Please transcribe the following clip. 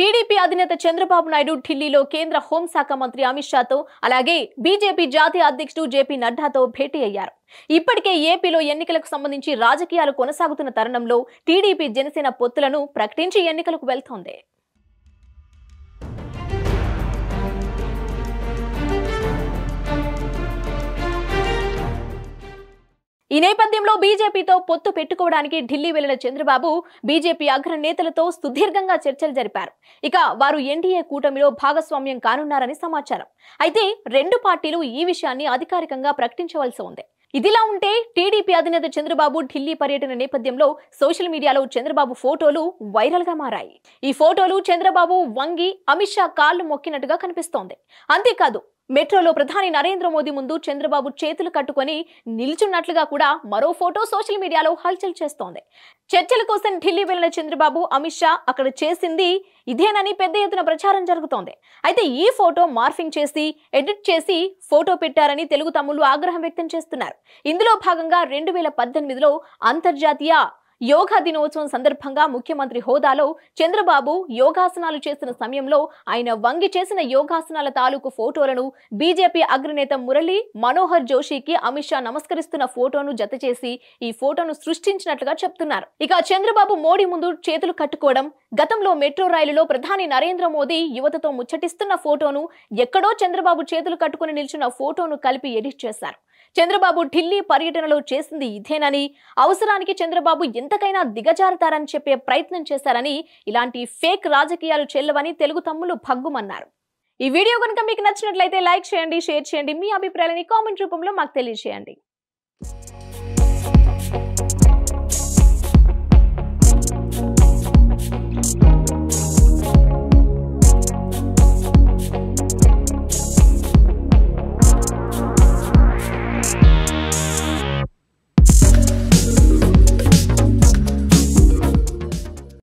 TDP అధినేత చంద్రబాబు నాయుడు ఢిల్లీలో కేంద్ర హోంశాఖ మంత్రి అమిత్ షాతో అలాగే బీజేపీ జాతీయ అధ్యక్షుడు జేపీ నడ్డాతో భేటీ అయ్యారు. ఇప్పటికే ఏపీలో ఎన్నికలకు సంబంధించి రాజకీయాలు కొనసాగుతున్న తరుణంలో టీడీపీ జనసేన పొత్తులను ప్రకటించి ఎన్నికలకు వెళ్తోంది. ఈ నేపథ్యంలో బీజేపీతో పొత్తు పెట్టుకోవడానికి ఢిల్లీ వెళ్ళిన చంద్రబాబు బీజేపీ అగ్రనేతలతో సుదీర్ఘంగా చర్చలు జరిపారు. ఇక వారు ఎన్డీఏ కూటమిలో భాగస్వామ్యం కానున్నారని సమాచారం. అయితే రెండు పార్టీలు ఈ విషయాన్ని అధికారికంగా ప్రకటించవలసి ఉంది. ఇదిలా ఉంటే టీడీపీ అధినేత చంద్రబాబు ఢిల్లీ పర్యటన నేపథ్యంలో సోషల్ మీడియాలో చంద్రబాబు ఫోటోలు వైరల్గా మారాయి. ఈ ఫోటోలు చంద్రబాబు వంగి అమిత్ షా కాళ్ళు మొక్కినట్టుగా కనిపిస్తోంది. అంతేకాదు మెట్రోలో ప్రధాని నరేంద్ర మోదీ ముందు చంద్రబాబు చేతులు కట్టుకొని నిల్చున్నట్లుగా కూడా మరో ఫోటో సోషల్ మీడియాలో హల్చల్ చేస్తోంది. చర్చల కోసం ఢిల్లీ వెళ్ళిన చంద్రబాబు అమిత్ షా అక్కడ చేసింది ఇదేనని పెద్ద ఎత్తున ప్రచారం జరుగుతోంది. అయితే ఈ ఫోటో మార్ఫింగ్ చేసి ఎడిట్ చేసి ఫోటో పెట్టారని తెలుగు తమ్ముళ్ళు ఆగ్రహం వ్యక్తం చేస్తున్నారు. ఇందులో భాగంగా రెండు వేల పద్దెనిమిదిలో అంతర్జాతీయ యోగా దినోత్సవం సందర్భంగా ముఖ్యమంత్రి హోదాలో చంద్రబాబు యోగాసనాలు చేసిన సమయంలో ఆయన వంగి చేసిన యోగాసనాల తాలూకు ఫోటోలను బీజేపీ అగ్రనేత మురళి మనోహర్ జోషికి అమిత్ షా నమస్కరిస్తున్న ఫోటోను జతచేసి ఈ ఫోటోను సృష్టించినట్లుగా చెప్తున్నారు. ఇక చంద్రబాబు మోడీ ముందు చేతులు కట్టుకోవడం గతంలో మెట్రో రైలులో ప్రధాని నరేంద్ర మోదీ యువతతో ముచ్చటిస్తున్న ఫోటోను ఎక్కడో చంద్రబాబు చేతులు కట్టుకుని నిల్చున్న ఫోటోను కలిపి ఎడిట్ చేశారు. చంద్రబాబు ఢిల్లీ పర్యటనలో చేసింది ఇదేనని అవసరానికి చంద్రబాబు ఎంతకైనా దిగజారుతారని చెప్పే ప్రయత్నం చేశారని ఇలాంటి ఫేక్ రాజకీయాలు చెల్లవని తెలుగు తమ్ములు భగ్గుమన్నారు. ఈ వీడియో కనుక మీకు నచ్చినట్లయితే లైక్ చేయండి షేర్ చేయండి మీ అభిప్రాయాలని కామెంట్ రూపంలో మాకు తెలియజేయండి.